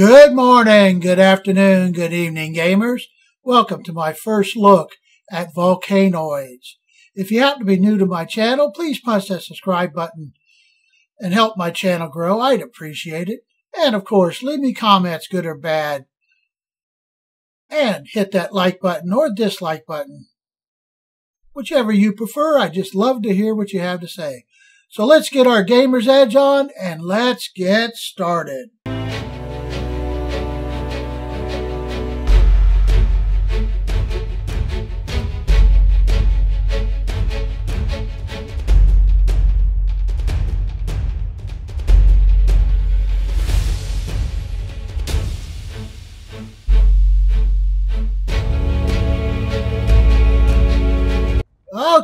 Good morning, good afternoon, good evening, gamers. Welcome to my first look at volcanoids. If you happen to be new to my channel, please punch that subscribe button and help my channel grow. I'd appreciate it. And of course, leave me comments, good or bad. And hit that like button or dislike button. Whichever you prefer, I just love to hear what you have to say. So let's get our gamer's edge on and let's get started.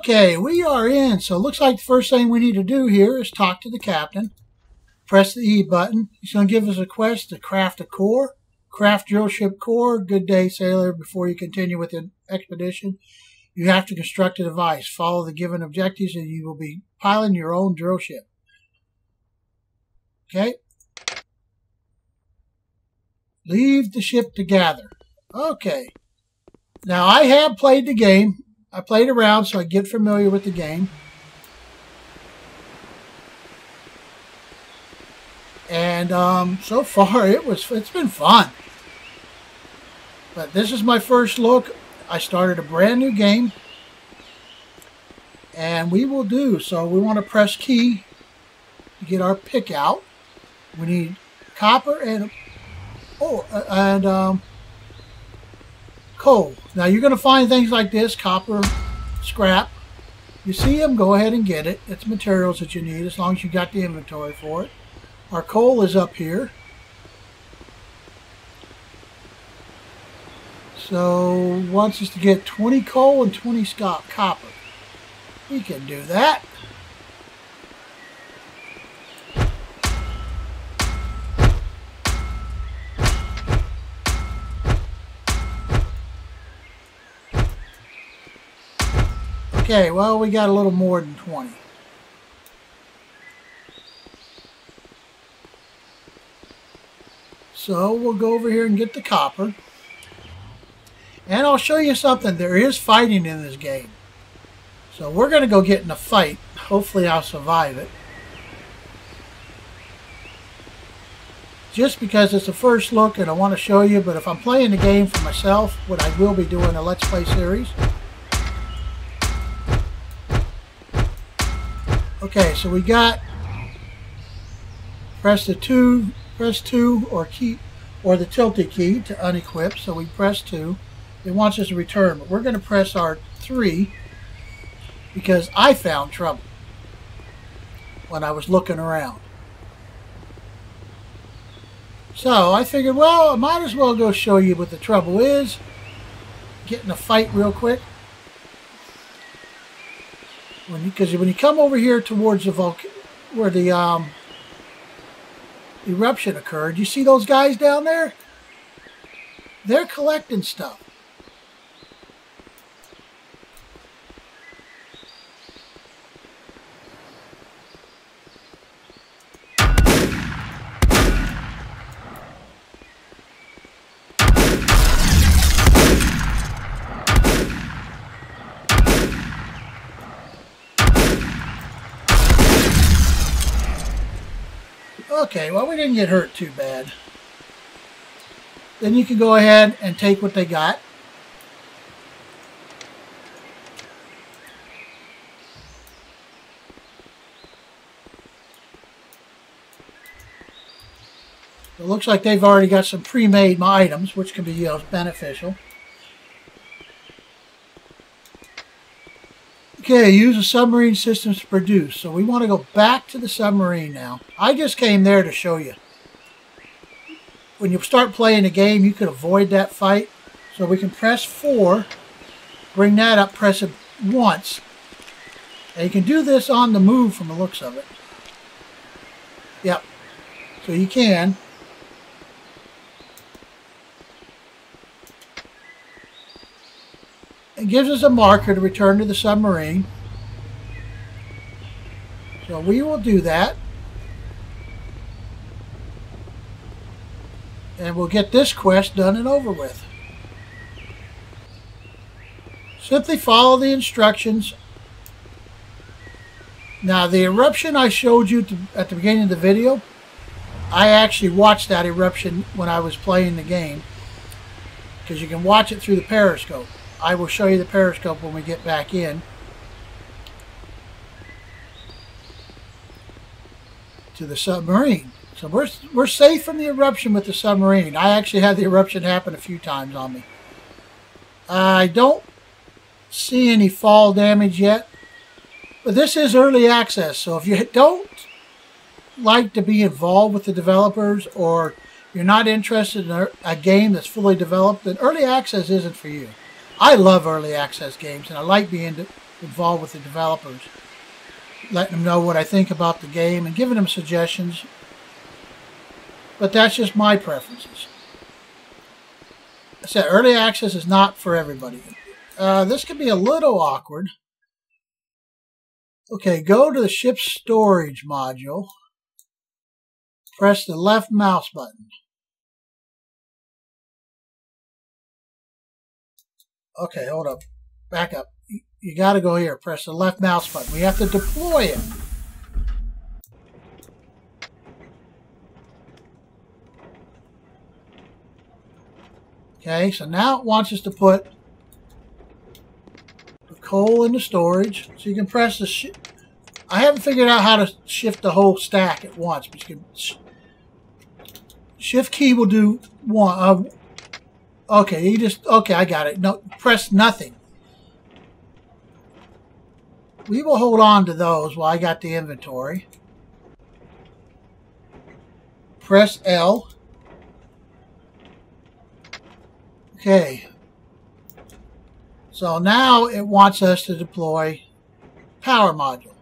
Okay, we are in. So it looks like the first thing we need to do here is talk to the captain. Press the E button. He's going to give us a quest to craft a core. Craft drill ship core. Good day, sailor. Before you continue with the expedition, you have to construct a device. Follow the given objectives and you will be piloting your own drill ship. Okay. Leave the ship to gather. Okay. Now, I have played the game. I played around so I get familiar with the game. And um, so far, it was it's been fun. But this is my first look. I started a brand new game. And we will do. So we want to press key to get our pick out. We need copper and oh and um, coal. Now you're going to find things like this, copper, scrap. You see them, go ahead and get it. It's materials that you need as long as you got the inventory for it. Our coal is up here. So wants us to get 20 coal and 20 copper. We can do that. Okay, well, we got a little more than 20. So we'll go over here and get the copper. And I'll show you something. There is fighting in this game. So we're going to go get in a fight. Hopefully I'll survive it. Just because it's a first look and I want to show you, but if I'm playing the game for myself, what I will be doing a Let's Play series, Okay, so we got press the two, press two or key or the tilted key to unequip. So we press two. It wants us to return, but we're going to press our three because I found trouble when I was looking around. So I figured, well, I might as well go show you what the trouble is. Get in a fight real quick when because when you come over here towards the volcano where the um, eruption occurred, you see those guys down there? They're collecting stuff. Okay, well, we didn't get hurt too bad. Then you can go ahead and take what they got. It looks like they've already got some pre-made items, which can be you know, beneficial. Okay, use the submarine systems to produce. So we want to go back to the submarine now. I just came there to show you. When you start playing the game, you could avoid that fight. So we can press 4, bring that up, press it once. And you can do this on the move from the looks of it. Yep. So you can. It gives us a marker to return to the submarine. So we will do that. And we'll get this quest done and over with. Simply follow the instructions. Now, the eruption I showed you to, at the beginning of the video, I actually watched that eruption when I was playing the game because you can watch it through the periscope. I will show you the periscope when we get back in. to the submarine. So we're, we're safe from the eruption with the submarine. I actually had the eruption happen a few times on me. I don't see any fall damage yet. But this is early access, so if you don't like to be involved with the developers or you're not interested in a game that's fully developed, then early access isn't for you. I love early access games, and I like being involved with the developers letting them know what I think about the game and giving them suggestions. But that's just my preferences. I said early access is not for everybody. Uh, this could be a little awkward. Okay, go to the ship storage module. Press the left mouse button. Okay, hold up. Back up you got to go here. Press the left mouse button. We have to deploy it. Okay, so now it wants us to put the coal in the storage. So you can press the... I haven't figured out how to shift the whole stack at once, but you can... Shift key will do one. Uh, okay, you just... Okay, I got it. No, press nothing we will hold on to those while I got the inventory. Press L. Okay. So now it wants us to deploy power module.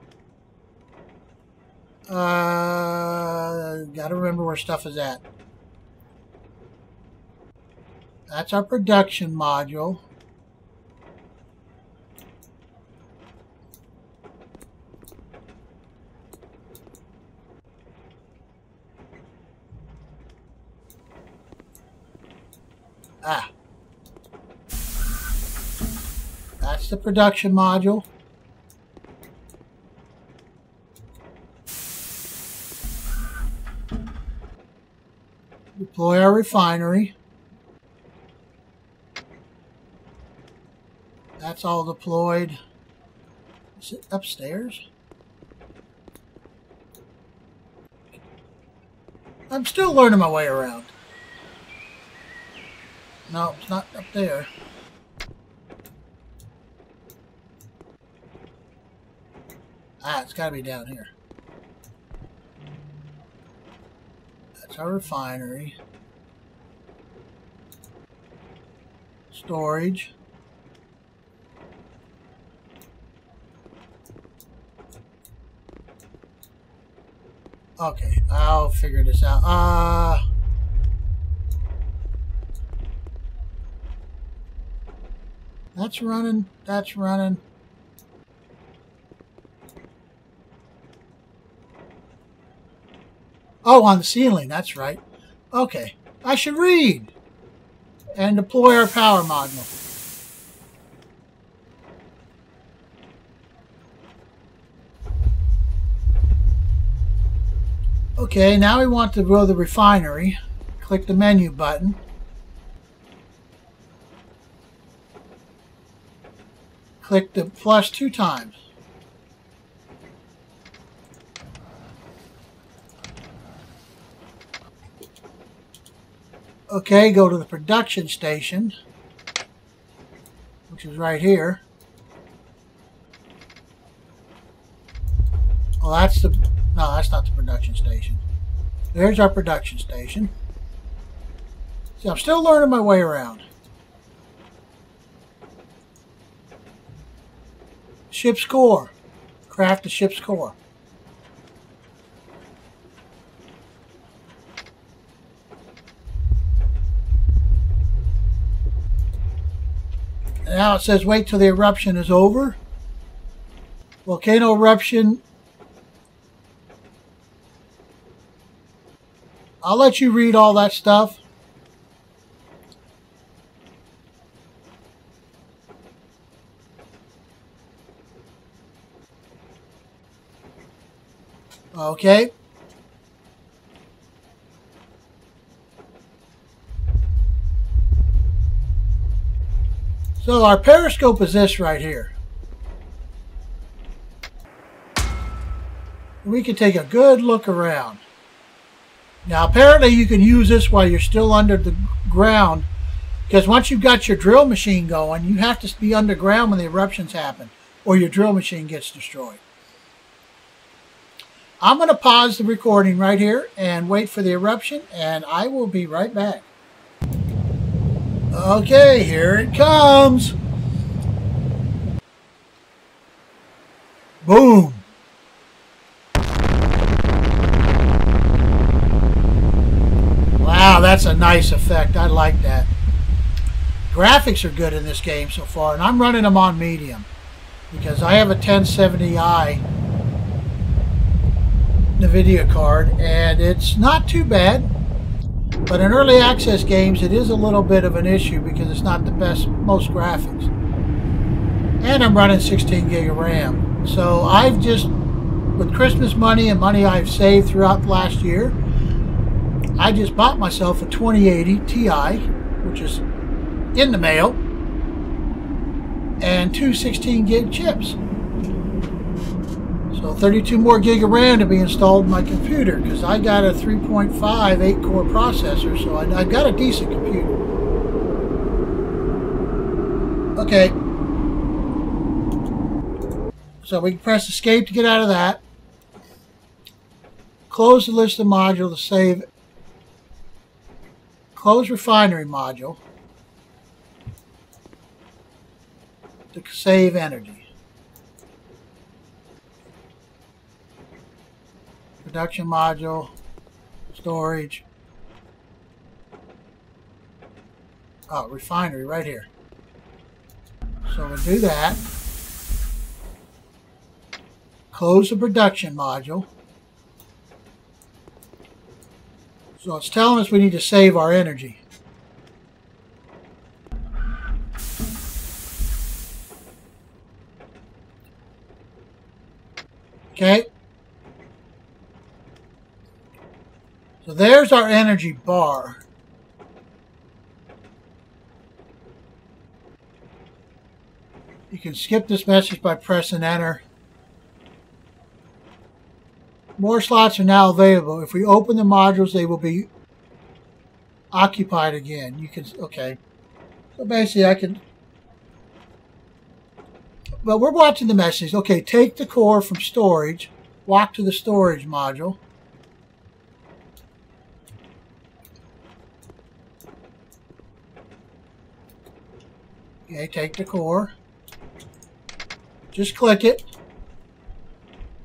Uh, gotta remember where stuff is at. That's our production module. Ah. That's the production module. Deploy our refinery. That's all deployed. Is it upstairs? I'm still learning my way around. No, it's not up there. Ah, it's got to be down here. That's our refinery. Storage. Okay, I'll figure this out. Uh... That's running. That's running. Oh, on the ceiling. That's right. Okay. I should read. And deploy our power module. Okay, now we want to grow the refinery. Click the menu button. click the plus two times. Okay, go to the production station, which is right here. Well, that's the, no, that's not the production station. There's our production station. See, I'm still learning my way around. Ship's core. Craft the ship's core. Now it says wait till the eruption is over. Volcano eruption. I'll let you read all that stuff. Okay. So our periscope is this right here. We can take a good look around. Now apparently you can use this while you're still under the ground because once you've got your drill machine going, you have to be underground when the eruptions happen or your drill machine gets destroyed. I'm going to pause the recording right here and wait for the eruption and I will be right back. Okay, here it comes. Boom. That's a nice effect. I like that. Graphics are good in this game so far, and I'm running them on medium because I have a 1070i NVIDIA card, and it's not too bad. But in early access games, it is a little bit of an issue because it's not the best, most graphics. And I'm running 16 gig of RAM. So I've just, with Christmas money and money I've saved throughout last year, I just bought myself a 2080 Ti, which is in the mail, and two 16 gig chips. So 32 more gig of RAM to be installed in my computer because I got a 3.5 8 core processor, so I, have got a decent computer. Okay. So we can press escape to get out of that. Close the list of modules to save close refinery module to save energy. Production module, storage. Oh, refinery right here. So we'll do that. Close the production module. So it's telling us we need to save our energy. Okay. So there's our energy bar. You can skip this message by pressing enter. More slots are now available. If we open the modules, they will be occupied again. You can, okay. So basically I can, but we're watching the message. Okay, take the core from storage, walk to the storage module. Okay, take the core. Just click it.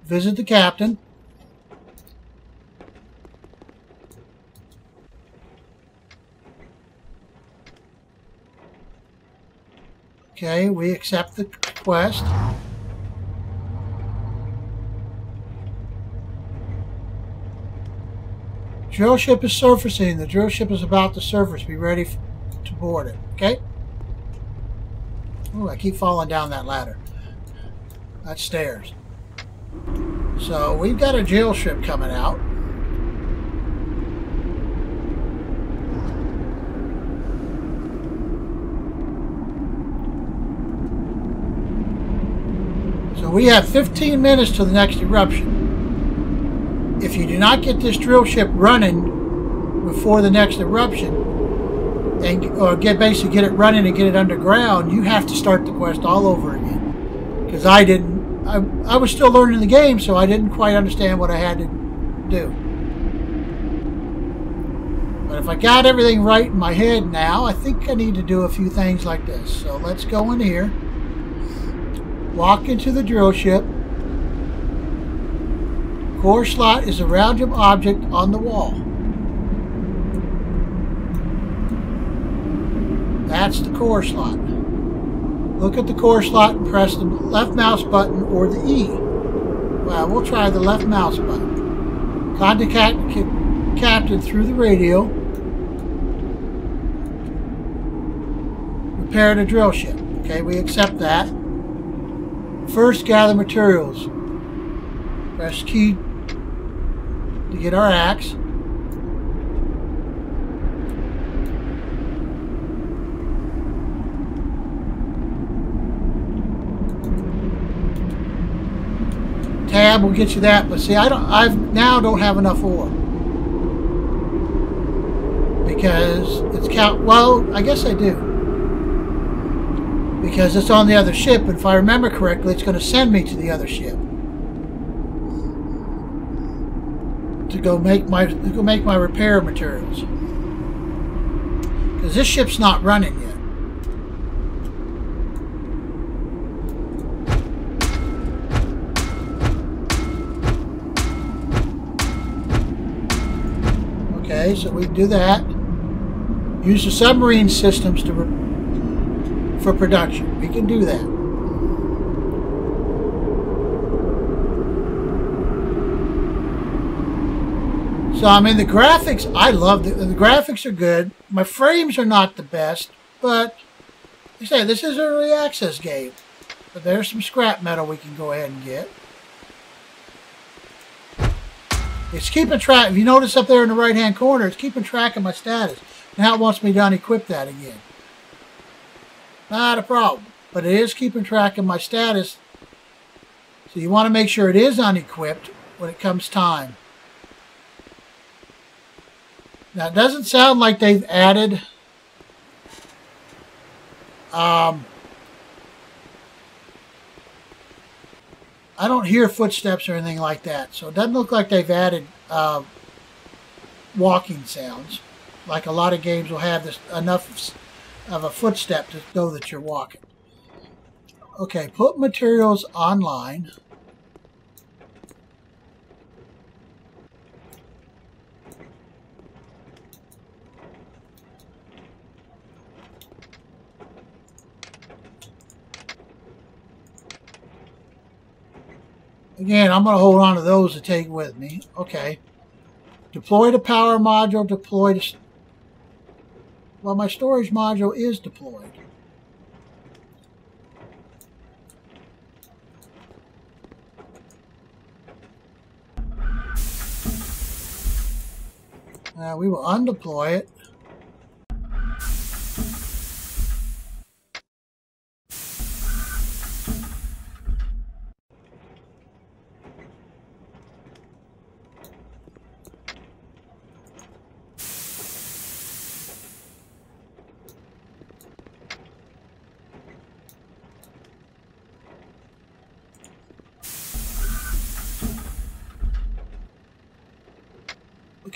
Visit the captain. Okay, we accept the quest. Drill ship is surfacing. The drill ship is about to surface. Be ready to board it. Okay? Oh, I keep falling down that ladder. That's stairs. So we've got a drill ship coming out. We have 15 minutes to the next eruption. If you do not get this drill ship running before the next eruption, and or get basically get it running and get it underground, you have to start the quest all over again. Because I didn't, I, I was still learning the game, so I didn't quite understand what I had to do. But if I got everything right in my head now, I think I need to do a few things like this. So let's go in here. Walk into the drill ship. Core slot is a round object on the wall. That's the core slot. Look at the core slot and press the left mouse button or the E. Well, we'll try the left mouse button. Contact captain through the radio. Repair the drill ship. Okay, we accept that. First, gather materials. Press key to get our axe. Tab will get you that, but see, I don't. I now don't have enough ore because it's count. Well, I guess I do because it's on the other ship. And if I remember correctly, it's going to send me to the other ship to go make my to go make my repair materials because this ship's not running yet. Okay, so we do that. Use the submarine systems to for production. We can do that. So I mean the graphics, I love the, the graphics are good. My frames are not the best, but I say this is an early access game. But there's some scrap metal we can go ahead and get. It's keeping track. If you notice up there in the right hand corner, it's keeping track of my status. Now it wants me to unequip that again. Not a problem. But it is keeping track of my status. So you want to make sure it is unequipped when it comes time. Now it doesn't sound like they've added um, I don't hear footsteps or anything like that. So it doesn't look like they've added uh, walking sounds. Like a lot of games will have this enough of a footstep to know that you're walking. Okay, put materials online. Again, I'm going to hold on to those to take with me. Okay. Deploy the power module, deploy the... Well, my storage module is deployed. Now we will undeploy it.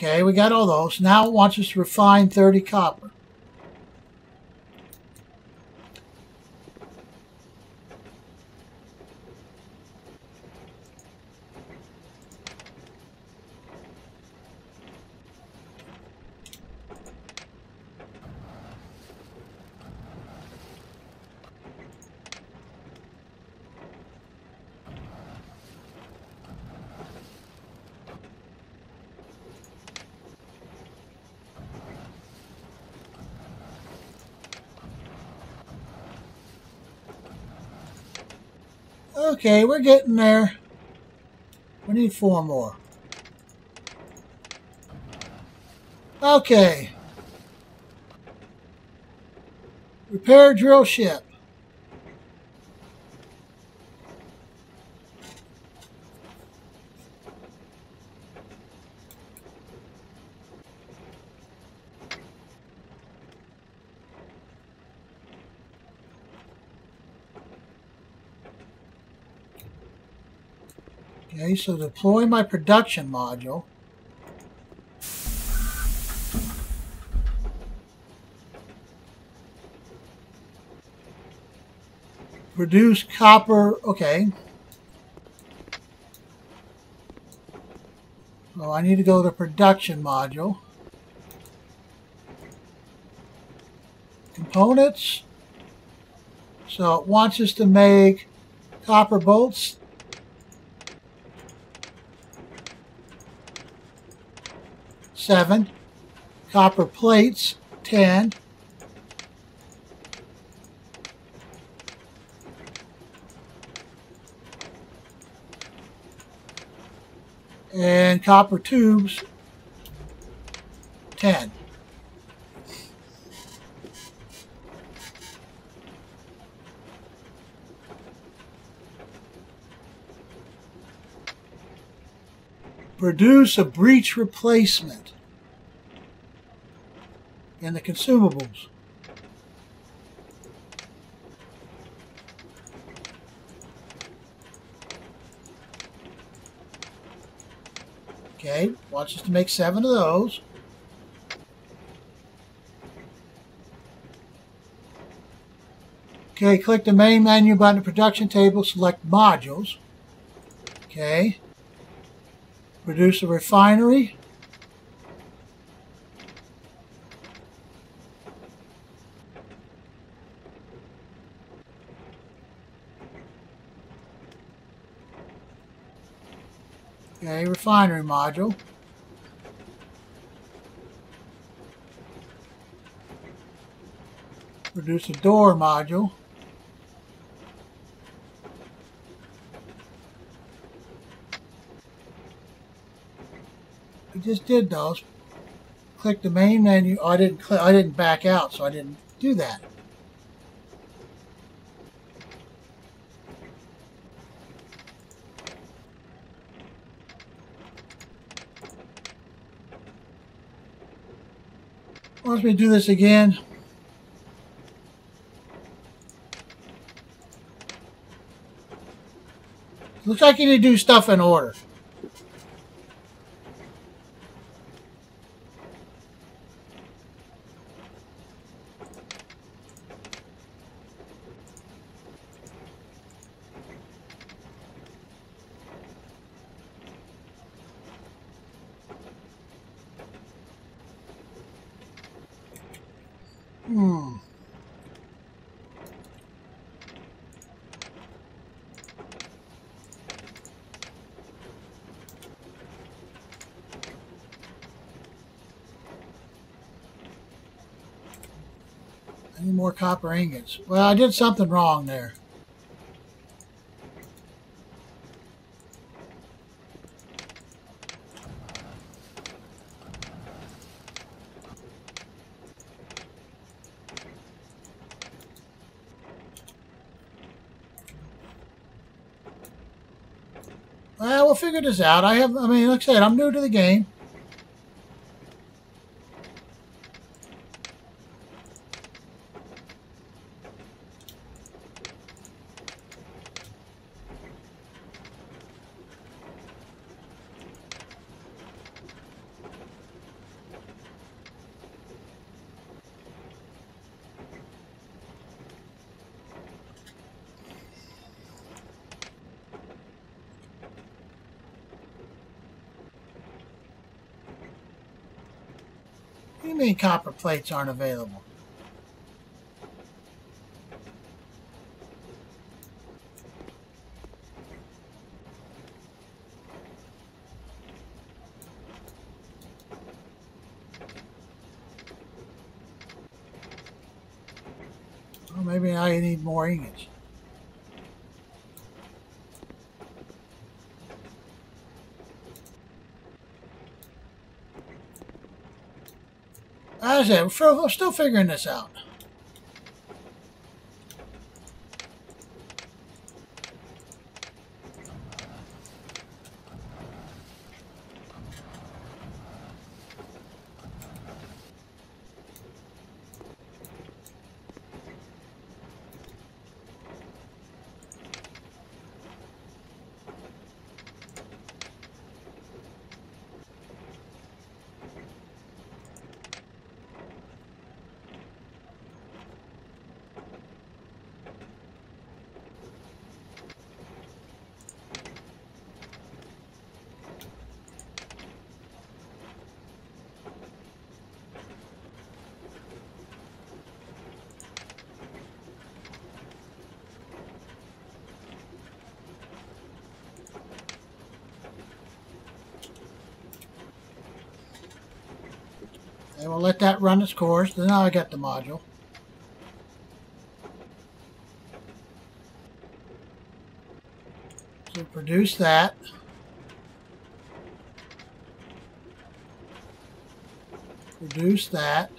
Okay, we got all those. Now it wants us to refine 30 copper. Okay, we're getting there. We need four more. Okay. Repair drill ship. Okay, so deploy my production module. Produce copper, okay. So I need to go to production module. Components. So it wants us to make copper bolts seven. Copper plates, ten. And copper tubes, 10. Produce a breech replacement in the consumables. Okay, wants us to make seven of those. Okay, click the main menu button, production table, select modules. Okay. Produce a refinery. Okay, refinery module. Produce a door module. Just did those. Click the main menu. Oh, I didn't click, I didn't back out, so I didn't do that. Wants me to do this again. Looks like you need to do stuff in order. Hmm. Any more copper ingots? Well, I did something wrong there. Well, we'll figure this out. I have, I mean, like I said, I'm new to the game. Copper plates aren't available? Maybe I need more ingots. I said, we're still figuring this out. let that run its course. Then I got the module. So produce that. Produce that.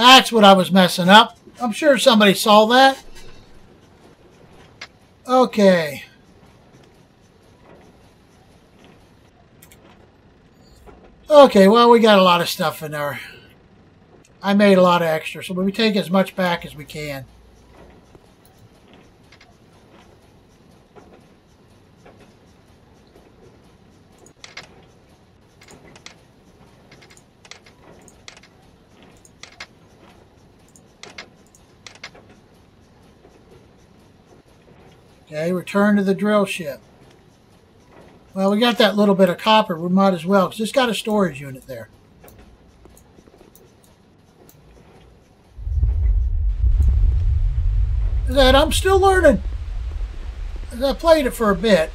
That's what I was messing up. I'm sure somebody saw that. Okay. Okay, well, we got a lot of stuff in there. I made a lot of extra, so we take as much back as we can. Okay, return to the drill ship. Well, we got that little bit of copper. We might as well, because it's got a storage unit there. That I'm still learning. I played it for a bit.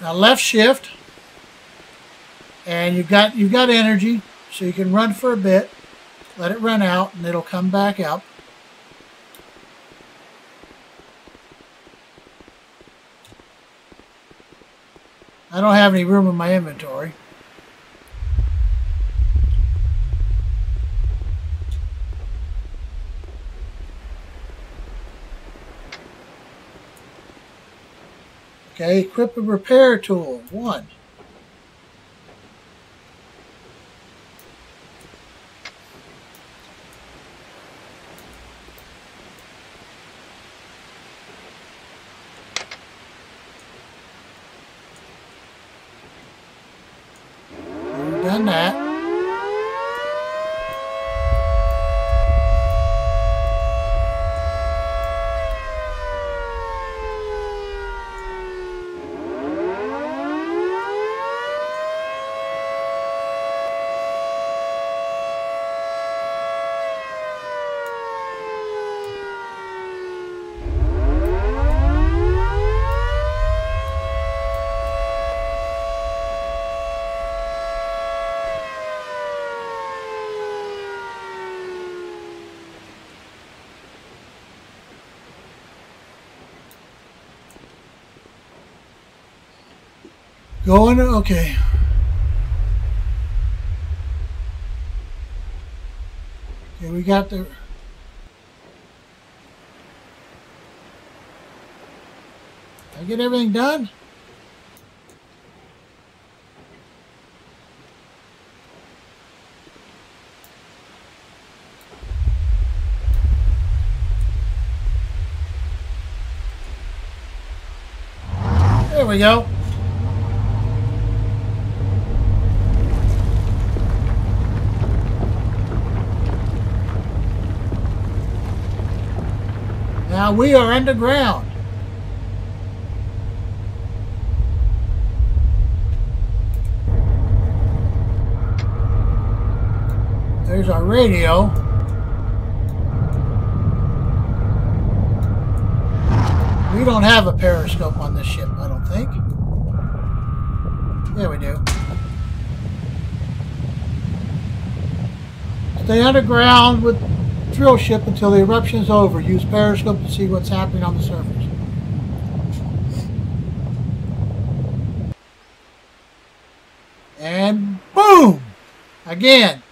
Now left shift, and you've got you've got energy, so you can run for a bit. Let it run out, and it'll come back up. I don't have any room in my inventory. Okay, equip a repair tool, one. That. Going, okay. Okay, we got the... I get everything done? There we go. Now we are underground. There's our radio. We don't have a periscope on this ship, I don't think. Yeah, we do. Stay underground with drill ship until the eruption is over. Use periscope to see what's happening on the surface. And boom! Again.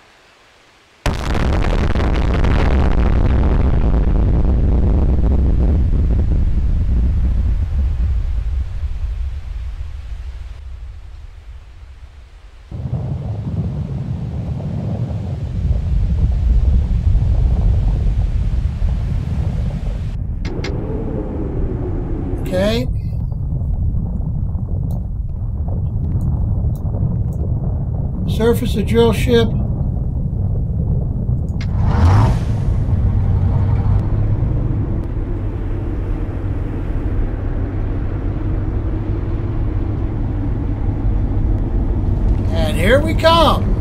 Okay. Surface the drill ship. And here we come.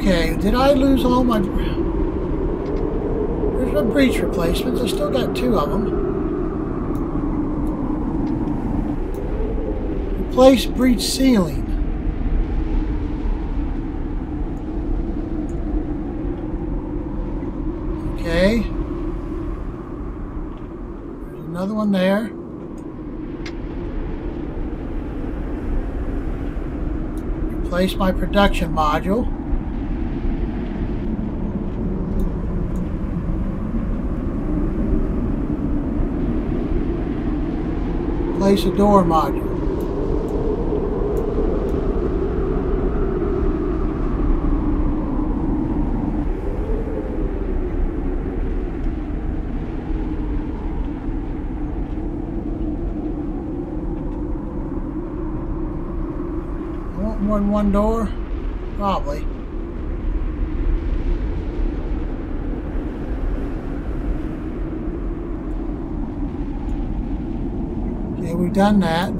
Okay, did I lose all my... There's my breach replacements. I still got two of them. Replace breach sealing. Okay. There's another one there. Replace my production module. A door module. I want more than one door? Probably. Okay, we've done that.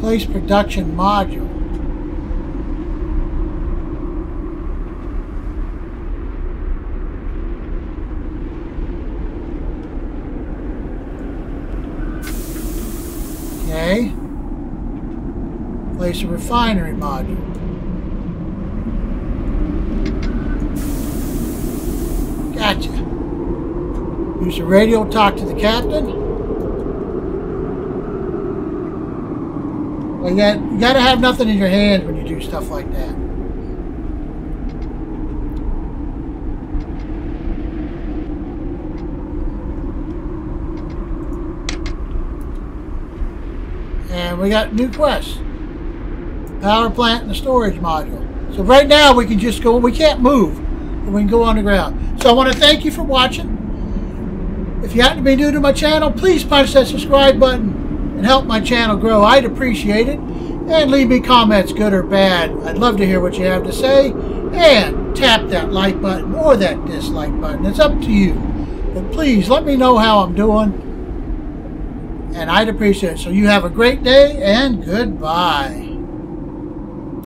Place production module. Okay. Place a refinery module. Gotcha. Use the radio talk to the captain. Well, you, got, you gotta have nothing in your hands when you do stuff like that. And we got new quests. Power plant and the storage module. So right now we can just go, we can't move, but we can go underground. So I want to thank you for watching. If you happen to be new to my channel, please punch that subscribe button and help my channel grow. I'd appreciate it. And leave me comments, good or bad. I'd love to hear what you have to say. And tap that like button or that dislike button. It's up to you. But please let me know how I'm doing. And I'd appreciate it. So you have a great day and goodbye.